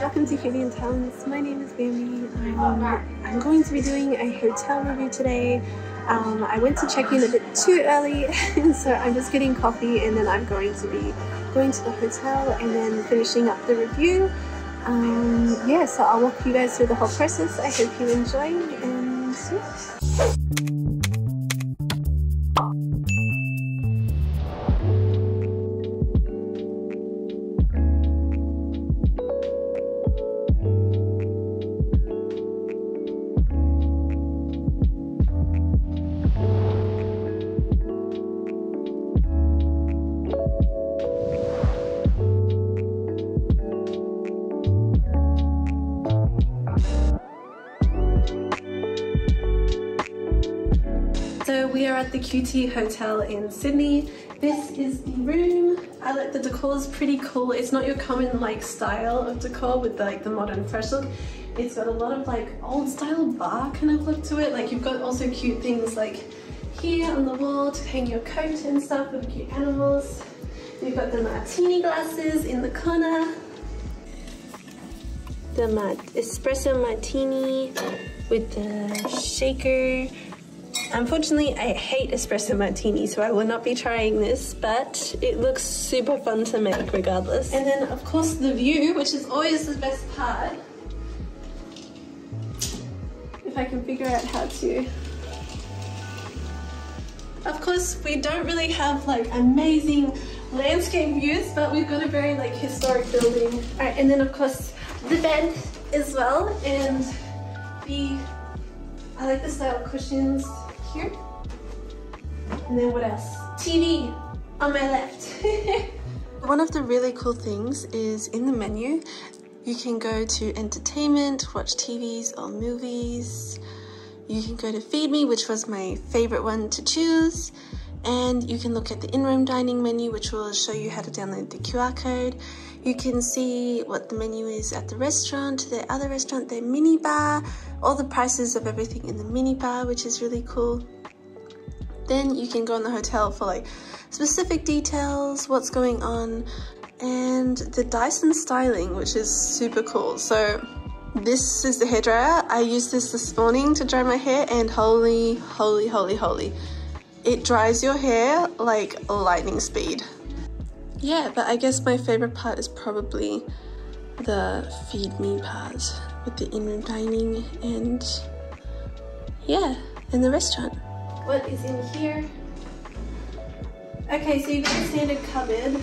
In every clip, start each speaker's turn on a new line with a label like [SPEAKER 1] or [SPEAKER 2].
[SPEAKER 1] welcome to Cutie in Towns. My name is Bambie. I'm, I'm going to be doing a hotel review today. Um, I went to check in a bit too early, so I'm just getting coffee and then I'm going to be going to the hotel and then finishing up the review. Um, yeah, so I'll walk you guys through the whole process. I hope you enjoy and yeah. We are at the QT Hotel in Sydney. This is the room. I like the decor is pretty cool. It's not your common like style of decor with like the modern fresh look. It's got a lot of like old style bar kind of look to it. Like you've got also cute things like here on the wall to hang your coat and stuff with cute animals. You've got the martini glasses in the corner. The espresso martini with the shaker Unfortunately, I hate espresso martini, so I will not be trying this, but it looks super fun to make regardless. And then, of course, the view, which is always the best part. If I can figure out how to. Of course, we don't really have like amazing landscape views, but we've got a very like historic building. All right, and then of course, the bed as well, and the, I like the style cushions here. And then what else? TV on my left. One of the really cool things is in the menu, you can go to entertainment, watch TVs or movies. You can go to feed me, which was my favorite one to choose. And you can look at the in-room dining menu, which will show you how to download the QR code. You can see what the menu is at the restaurant, the other restaurant, their mini bar, all the prices of everything in the mini bar, which is really cool. Then you can go in the hotel for like specific details, what's going on, and the Dyson styling, which is super cool. So this is the hairdryer. I used this this morning to dry my hair and holy, holy, holy, holy. It dries your hair like lightning speed. Yeah, but I guess my favorite part is probably the feed me part with the in-room dining and yeah, and the restaurant. What is in here? Okay, so you've got a standard cupboard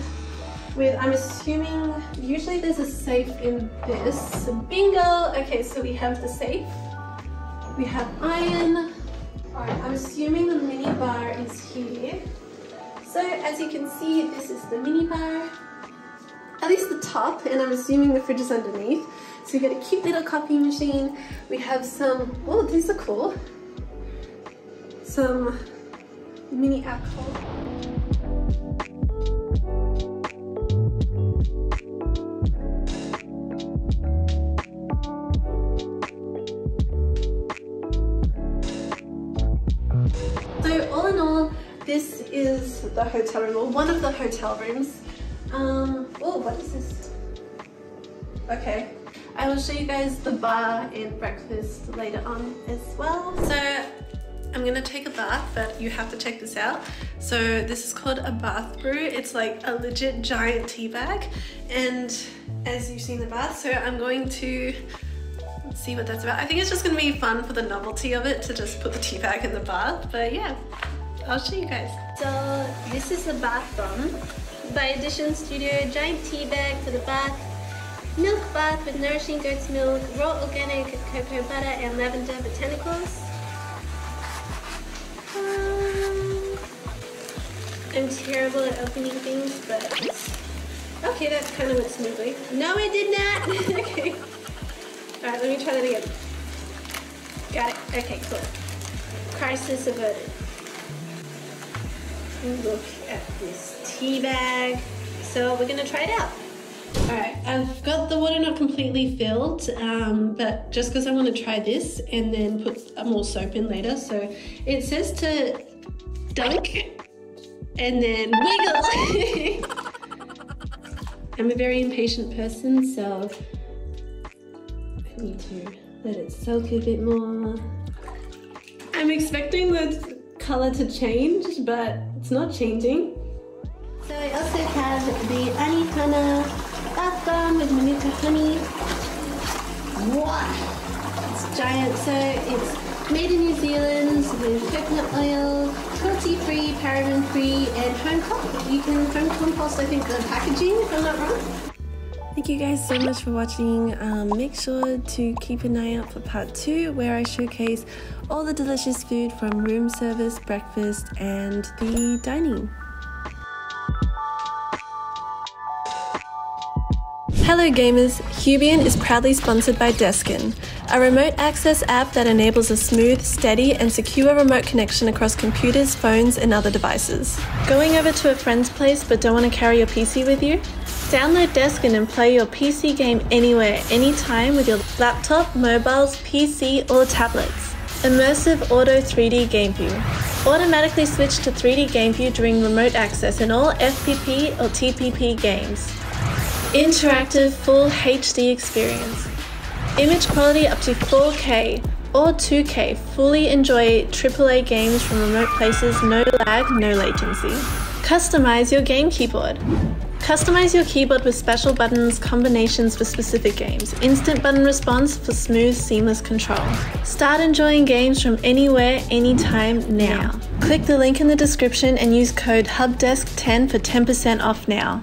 [SPEAKER 1] with, I'm assuming, usually there's a safe in this. Bingo! Okay, so we have the safe. We have iron. Alright, I'm assuming the mini bar is here. So as you can see, this is the mini bar. At least the top, and I'm assuming the fridge is underneath. So we've got a cute little coffee machine. We have some, oh, these are cool. Some mini alcohol. This is the hotel room, or one of the hotel rooms. Um, oh, what is this? Okay, I will show you guys the bar and breakfast later on as well. So I'm gonna take a bath, but you have to check this out. So this is called a bath brew. It's like a legit giant tea bag. And as you see in the bath, so I'm going to see what that's about. I think it's just gonna be fun for the novelty of it to just put the tea bag in the bath, but yeah, I'll show you guys. So this is the bath bomb by Edition Studio, giant tea bag for the bath, milk bath with nourishing goat's milk, raw organic cocoa butter and lavender botanicals. Um, I'm terrible at opening things, but okay, that's kind of went smoothly. No, I did not. okay. All right, let me try that again. Got it. Okay, cool. Crisis averted. Look at this tea bag. So we're gonna try it out. All right, I've got the water not completely filled, um, but just because I want to try this and then put more soap in later. So it says to dunk and then wiggle. I'm a very impatient person, so I need to let it soak a bit more. I'm expecting the color to change, but it's not changing. So I also have the Anihana bath bomb with Manuka honey. Wow, it's giant. So it's made in New Zealand with coconut oil, cruelty-free, paraben-free, and home compost. You can home compost, I think, the packaging, if I'm not wrong. Thank you guys so much for watching. Um, make sure to keep an eye out for part two where I showcase all the delicious food from room service, breakfast, and the dining. Hello gamers, Hubient is proudly sponsored by DeskIn, a remote access app that enables a smooth, steady and secure remote connection across computers, phones and other devices. Going over to a friend's place but don't want to carry your PC with you? Download DeskIn and play your PC game anywhere, anytime with your laptop, mobiles, PC or tablets. Immersive Auto 3D Game View. Automatically switch to 3D Game View during remote access in all FPP or TPP games. Interactive Full HD experience. Image quality up to 4K or 2K. Fully enjoy AAA games from remote places, no lag, no latency. Customize your game keyboard. Customize your keyboard with special buttons combinations for specific games. Instant button response for smooth, seamless control. Start enjoying games from anywhere, anytime, now. Click the link in the description and use code HUBDESK10 for 10% off now.